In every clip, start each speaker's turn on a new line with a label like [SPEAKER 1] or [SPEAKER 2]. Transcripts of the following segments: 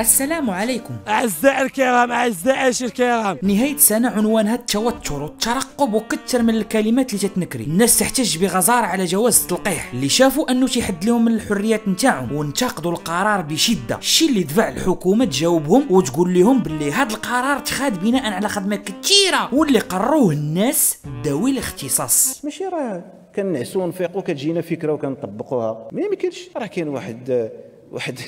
[SPEAKER 1] السلام عليكم.
[SPEAKER 2] أعزائي الكرام أعزائي الكرام.
[SPEAKER 1] نهاية سنة عنوانها التوتر والترقب وكثر من الكلمات اللي تتنكري. الناس تحتج بغزارة على جواز التلقيح اللي شافوا أنه تيحد لهم من الحريات نتاعهم وانتقدوا القرار بشدة. الشيء اللي دفع الحكومة تجاوبهم وتقول لهم باللي هذا القرار تخاد بناء على خدمة كثيرة واللي قروه الناس ذوي الاختصاص.
[SPEAKER 3] ماشي راه كنعسو ونفيقو كتجينا فكرة وكنطبقوها. ما يمكنش راه كاين واحد واحد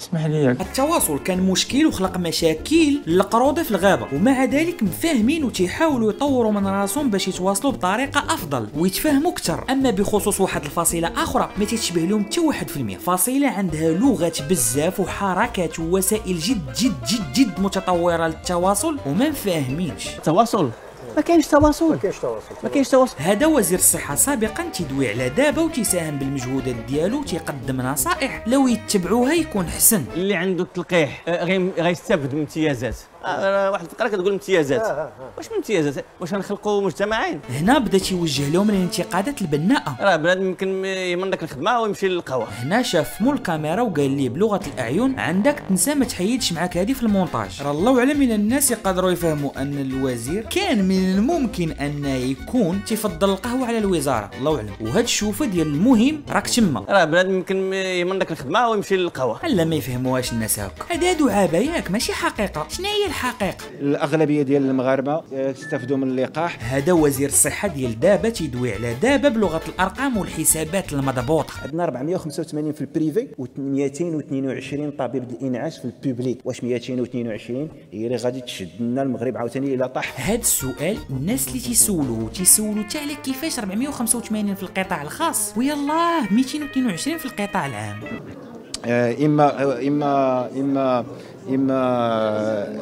[SPEAKER 2] اسمح لي.
[SPEAKER 1] التواصل كان مشكل وخلق مشاكل للقروضه في الغابة ومع ذلك مفاهمين وتيحاولوا يطوروا من راسهم باش يتواصلوا بطريقة أفضل ويتفاهموا أكثر. أما بخصوص واحد الفصيلة أخرى ما تتشبه لهم حتى واحد في المية. فصيلة عندها لغات بزاف وحركات ووسائل جد جد جد جد متطورة للتواصل وما مفاهمينش.
[SPEAKER 2] تواصل؟ ما كاينش تواصل. ما
[SPEAKER 3] كاينش تواصل.
[SPEAKER 2] ما كاينش تواصل.
[SPEAKER 1] هذا وزير الصحة سابقا تيدوي على دابا وتيساهم بالمجهودات ديالو تيقدم نصائح. لو يتبعوها يكون حسن.
[SPEAKER 2] اللي عنده التلقيح آه، غي- غيستافد من امتيازات. آه، واحد الفقره كتقول امتيازات. واش من امتيازات؟ واش غنخلقوا مجتمعين؟
[SPEAKER 1] هنا بدا تيوجه لهم الانتقادات البناءة.
[SPEAKER 2] راه بنادم يمكن يمن داك الخدمة ويمشي للقهوة.
[SPEAKER 1] هنا شاف مول الكاميرا وقال لي بلغة الأعين عندك تنسى ما تحيدش معاك هذه في المونتاج. راه الله أعلم من الناس يقدروا يفهموا أن الوزير كان من الممكن أن يكون تفضل القهوة على الوزارة. الله أعلم. وهاد الشوفة ديال المهم راك تما.
[SPEAKER 2] راه بنادم يمكن يمن داك الخدمة ويمشي للقهوة.
[SPEAKER 1] ألا ما يفهموهاش الناس هاك هذا دعابه ياك ماشي حقيقة. شنو هي الحقيقة.
[SPEAKER 3] الأغلبية ديال المغاربة آه، استفدوا من اللقاح.
[SPEAKER 1] هذا وزير الصحة ديال دابا تيدوي على دابا بلغة الأرقام والحسابات المضبوطة.
[SPEAKER 3] عندنا 485 في ال privé و 222 طبيب الإنعاش في ال public. واش 222 هي اللي غادي تشد لنا المغرب عاوتاني إلى طاح.
[SPEAKER 1] هاد السؤال الناس اللي تيسولوه تيسولوا حتى على كيفاش 485 في القطاع الخاص. ويلاه 222 في القطاع العام.
[SPEAKER 3] آه، إما آه، إما إما إما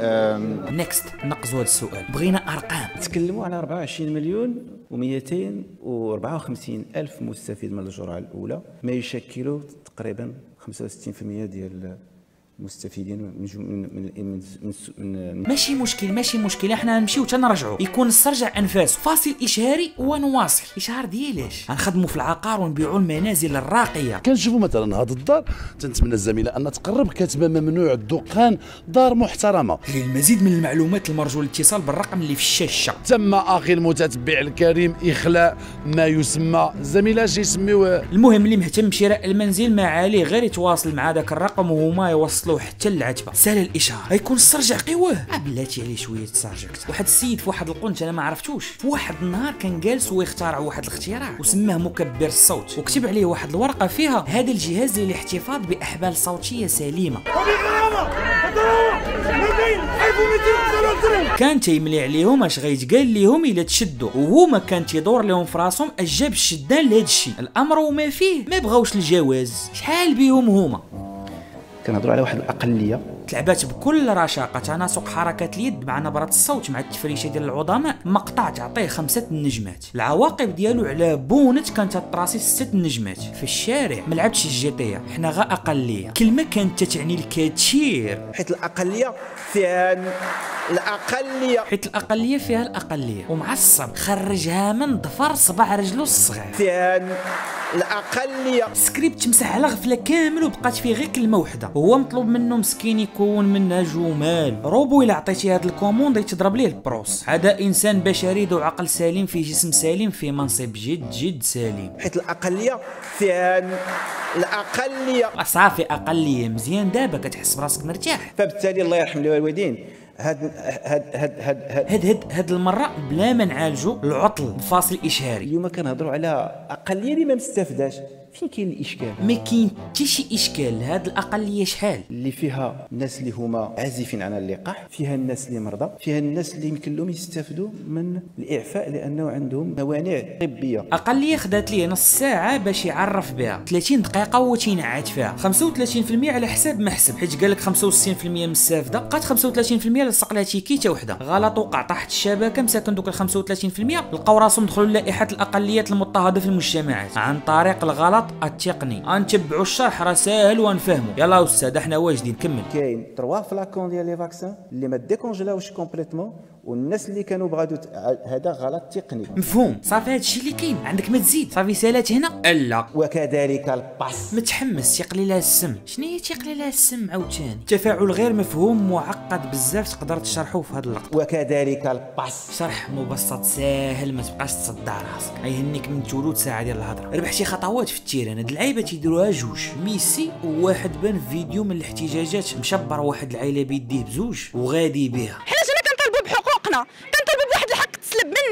[SPEAKER 3] آه،
[SPEAKER 1] نيكست نقزوا هذا السؤال. بغينا أرقام.
[SPEAKER 3] تكلموا على 24 مليون و254 ألف مستفيد من الجرعه الأولى ما يشكل تقريبا 65% ديال المستفيدين من من من من, من, من
[SPEAKER 1] ماشي مشكل ماشي مشكل. إحنا نمشيو تنرجعوا يكون استرجع انفاسه فاصل إشهاري ونواصل. إشهار ديالاش غنخدموا في العقار ونبيعوا المنازل الراقية.
[SPEAKER 4] كنشوفوا مثلا هذه الدار تنتمنى الزميلة أن تقرب كاتبة ممنوع الدخان دار محترمة.
[SPEAKER 1] للمزيد من المعلومات المرجو الاتصال بالرقم اللي في الشاشة.
[SPEAKER 4] تم أخي المتتبع الكريم إخلاء ما يسمى. الزميله اش يسميوه؟
[SPEAKER 1] المهم اللي مهتم بشراء المنزل ما عليه غير يتواصل مع ذاك الرقم وهما يوصلوه حتى للعتبة. سال الإشارة. غيكون استرجع قواه بلاتي عليه شوية تسارجكت واحد السيد في واحد القنت أنا ما عرفتوش. في واحد النهار كان جالس ويخترع واحد الاختراع وسماه مكبر الصوت وكتب عليه واحد الورقة فيها هذا الجهاز للاحتفاظ بأحبال صوتية سليمة. كان تيملي عليهم اش غيتقال لهم إلا تشدوا. وهما كان تيدور لهم في راسهم اش جاب الشدان لهذا الشيء. الأمر وما فيه. ما بغاوش الجواز. شحال بيهم هما؟
[SPEAKER 3] كنهضروا على واحد الأقلية.
[SPEAKER 1] تلعبات بكل رشاقة. تناسق حركات اليد مع نبرة الصوت مع التفريشة ديال العظماء مقطع تعطيه خمسة النجمات العواقب ديالو على بونت كانت تراسي ستة النجمات في الشارع ما لعبتش الجي تي حنا غا أقلية. كلمة كانت تعني الكثير.
[SPEAKER 3] حيت الأقلية فيها الأقلية.
[SPEAKER 1] حيت الأقلية فيها الأقلية. ومعصب. خرجها من ضفر صباع رجلو الصغير.
[SPEAKER 3] فيها الأقلية.
[SPEAKER 1] سكريبت تمسح على غفله كامل وبقات فيه غير كلمة وحدة. هو مطلوب منه مسكين يكون منها جمال روبو إلا عطيتي هاد ال commande تضرب ليه البروس. هذا إنسان بشري ذو عقل سليم في جسم سليم في منصب جد جد سليم.
[SPEAKER 3] حيت الأقلية فيها الاقليه
[SPEAKER 1] صافي أقلية مزيان دابا كتحس براسك مرتاح.
[SPEAKER 3] فبالتالي الله يرحم الوالدين. هاد هاد هاد هاد, هاد
[SPEAKER 1] هاد هاد هاد المرة بلا ما نعالجو العطل. بفاصل إشهاري.
[SPEAKER 3] اليوم كنهضروا على أقلية اللي ما مستافداش. فين كاين الإشكال؟
[SPEAKER 1] ما كاين حتى شي إشكال هاد الأقلية شحال؟
[SPEAKER 3] اللي فيها الناس اللي هما عازفين عن اللقاح فيها الناس اللي مرضى فيها الناس اللي يمكن لهم يستافدوا من الإعفاء لأنه عندهم موانع طبية.
[SPEAKER 1] أقلية خدات ليه نص ساعة باش يعرف بها. 30 دقيقة هو تينعت فيها. 35% على حساب ما حسب حيت قال لك 65% مستافدة. بقات 35% لصق لها تيكيته وحدة. غلط وقع طاحت الشبكة مساكن دوك ال 35% لقاو راسهم دخلوا لائحه الأقليات المضطهدة في المجتمعات. عن طريق الغلط التقني. غنتبعوا الشرح راه ساهل ونفهموا. يلا أستاذ إحنا واجدين كمل.
[SPEAKER 3] كاين trois flacons ديال les vaccins اللي ما décongel اوش complètement. والناس اللي كانوا بغادو ت- هذا غلط تقني.
[SPEAKER 1] مفهوم. صافي هادشي اللي كاين. عندك ما تزيد. صافي سالات هنا. لا
[SPEAKER 3] وكذلك الباس
[SPEAKER 1] متحمس تيقلي لها السم شنو هي تيقلي لها السم عاوتاني تفاعل غير مفهوم معقد بزاف. تقدر تشرحه في هذا اللقطة.
[SPEAKER 3] وكذلك الباس
[SPEAKER 1] شرح مبسط ساهل ما تبقاش تصدع راسك. غيهنيك من ثلث ساعة ديال الهضرة. ربحتي خطوات في ال terrain. هاد اللعيبة تيديروها جوج. ميسي وواحد بان في فيديو من الاحتجاجات. مشبر واحد العائله بيديه بزوج. وغادي بها.
[SPEAKER 5] حنا جينا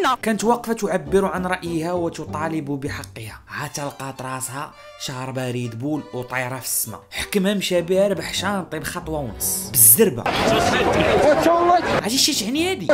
[SPEAKER 5] منا
[SPEAKER 1] كانت واقفة تعبر عن رأيها وتطالب بحقها. عاد تلقات راسها شاربة ريد بول وطايرة في السماء حكمها مشى بها ربح شانطي بخطوة ونص. بالزربة. عرفتي شي تعني هادي؟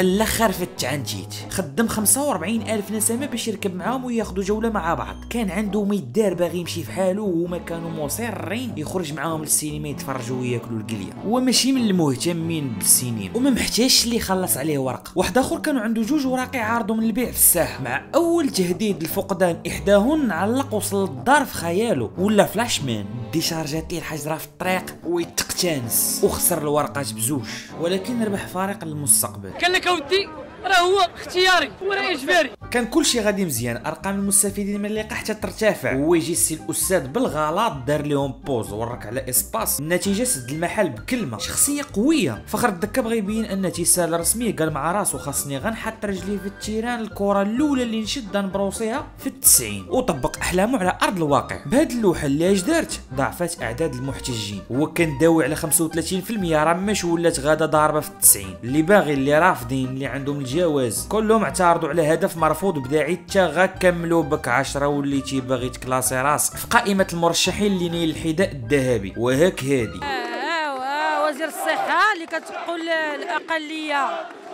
[SPEAKER 1] الأخر فت عن جيت خدم 45 ألف نسمة باش يركب معاهم وياخدوا جولة مع بعض. كان عنده ميدار باغي يمشي في حاله وهما كانوا مصرين. يخرج معاهم للسينما يتفرجوا وياكلوا القلية. هو ماشي من المهتمين بالسينما. وما محتاجش اللي يخلص عليه ورقة. واحد آخر كانوا عنده جوج وراقي عارضوا من البيع في الساحة مع أول تهديد الفقدان إحداهن علق وصل للدار في خياله ولا فلاش man. décharg ات ليه الحجرة في الطريق ويتقتانس. وخسر الورقات بزوج ولكن ربح فارق للمستقبل.
[SPEAKER 6] قال لك اودي راه هو اختياري وراه اجباري.
[SPEAKER 1] كان كل شيء غادي مزيان أرقام المستفيدين من اللقاء حتى ترتفع. هو يجي السي الأستاذ بالغلط دار لهم pause ورك على espace. النتيجة سد المحل بكلمة. شخصية قوية. فخر الدكا بغى يبين أن تيستاهل رسمي قال مع راسو خاصني غنحط رجلي في ال terrain الكرة الأولى اللي نشد نبروسيها في التسعين. وطبق أحلامه على أرض الواقع. بهاد اللوحة اللي اش دارت ضعفت أعداد المحتجين. هو كان داوي على 35% راه مش ولات غادا ضاربة في التسعين. اللي باغي اللي رافضين اللي عندهم الجواز كلهم اعترضوا على هدف مرفوض بداعي تا غا كملوا بك 10 وليتي باغي ت class ي راسك. في قائمة المرشحين اللي نيل الحذاء الذهبي. وهاك هادي.
[SPEAKER 7] آه وزير الصحة اللي كتقول الأقلية.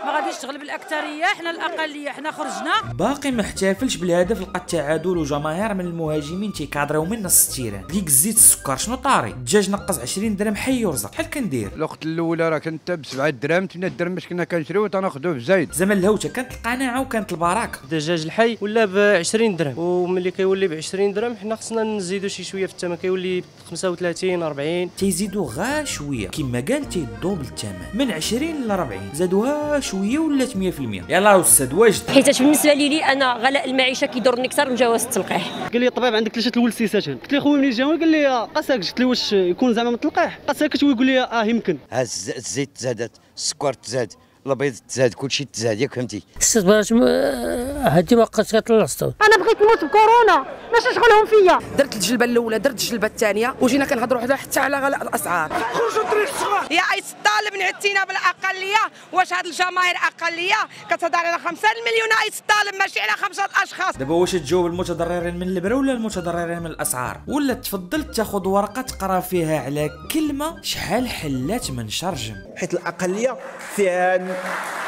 [SPEAKER 7] ما غاديش تغلب الأكثرية حنا الأقلية حنا خرجنا.
[SPEAKER 1] باقي ما احتفلش بالهدف لقى التعادل وجماهير من المهاجمين تي cadr يو من نص ال terrain. ديك الزيت السكر شنو طاري؟ الدجاج نقص 20 درهم حي يرزق بحال كندير؟
[SPEAKER 8] الوقت الأولى راه كنت ب 7 درهم 8 درهم باش كنا كنشريو تناخذوه بزايد
[SPEAKER 1] زمن الهوتة كانت القناعة وكانت البركة.
[SPEAKER 6] الدجاج الحي ولا ب 20 درهم. وملي كيولي ب 20 درهم حنا خصنا نزيدو شي شوية في الثمن كيولي ب 35 40
[SPEAKER 1] تيزيدوا غا شوية. كما قال تيدوبل الثمن من 20 ل 40 زادوها شوية ولات 100% يلا أستاذ واجد.
[SPEAKER 9] حيت بالنسبة لي, لي أنا غلاء المعيشة كيضرني أكثر من جواز التلقيح.
[SPEAKER 10] قال لي الطبيب عندك ثلاثة الولسيسات قلت له خويا منين جاوني قال لي قاساك قلت له واش يكون زعما متلقاح قاساك يقول لي آه يمكن.
[SPEAKER 11] الزيت تزادت السكر تزاد البيض تزاد كلشي تزاد ياك فهمتي.
[SPEAKER 12] استثمارات هادي ما بقاتش كطلع الصوت
[SPEAKER 5] أنا بغيت نموت بكورونا. ماشي شغلهم فيا.
[SPEAKER 13] درت الجلبة الأولى درت الجلبة الثانية وجينا كنهضروا حدا حتى على غلاء الاسعار
[SPEAKER 5] يا آيت الطالب نعتينا بالأقلية. واش هاد الجماهير أقلية؟ كتهضر على خمسة المليون آيت الطالب ماشي على خمسة اشخاص
[SPEAKER 1] دابا واش تجاوب المتضررين من البرا ولا المتضررين من الأسعار؟ ولا تفضل تاخذ ورقة تقرا فيها على كلمة شحال حلات من شرجم؟
[SPEAKER 3] حيت الأقلية فيها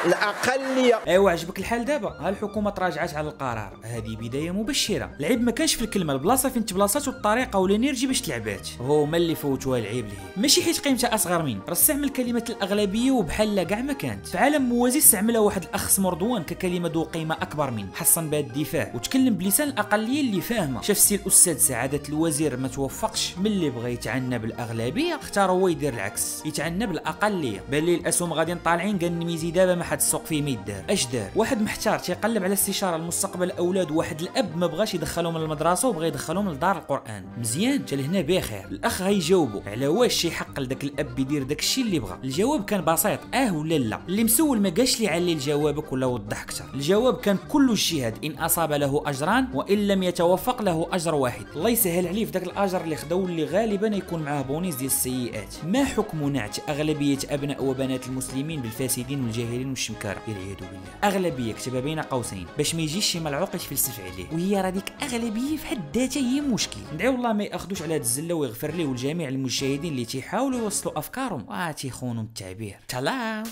[SPEAKER 3] الأقلية.
[SPEAKER 1] أيوا عجبك الحال دابا؟ ها الحكومة تراجعت على القرار. هذه بداية مبشرة. العيب ما كانش في الكلمة البلاصة فين تبلاصات والطريقة وال énergie باش تلعبات هما اللي فوتوها العيب ليه. ماشي حيت قيمتها أصغر من راه استعمل كلمه الأغلبية وبحال كاع ما كانت. في عالم موازي استعملها واحد الاخ اسمه رضوان ككلمة ذو قيمة أكبر من حصن بها الدفاع وتكلم بلسان الأقلية اللي فاهمة. شاف سي الاستاذ سعادة الوزير ما توفقش ملي بغى يتعنى بالأغلبية اختار هو يدير العكس. يتعنى بالأقلية. بان ليه الأسهم غاديين طالعين قال ن mis ي دابا ما حد السوق فيه ما يدار اش دار؟ واحد محتار تيقلب على استشارة لمستقبل أولاد واحد الأب ما بغاش يدخلهم للمدرسة. وبغى يدخلهم لدار القرآن. مزيان حتى لهنا بخير. الأخ غيجاوبو على واش شي حق لذاك الأب يدير داك الشيء اللي بغى. الجواب كان بسيط. آه ولا لا؟ اللي مسول ما قالش لي علي جوابك ولا وضح أكثر الجواب كان كل اجتهاد إن أصاب له أجران وإن لم يتوفق له أجر واحد. الله يسهل عليه في ذاك الأجر اللي خداو اللي غالبا يكون معاه بونيس ديال السيئات. ما حكم نعت أغلبية أبناء وبنات المسلمين بالفاسدين والجاهلين والشمكاره والعياذ بالله. أغلبية كتبها بين قوسين باش ما يجيش شي ملعوق يتفلسف عليه. وهي راه ديك أغلبية في حد ذاتها هي مشكل. ندعي الله ما يأخذوش على هاد الزلة ويغفر ليه ولجميع المشاهدين اللي تيحاولوا يوصلوا أفكارهم. وتيخونوا التعبير. سلام.